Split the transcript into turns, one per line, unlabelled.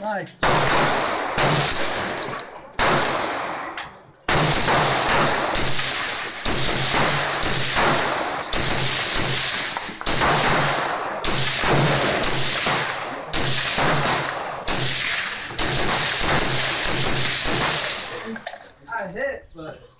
Nice. I hit, but...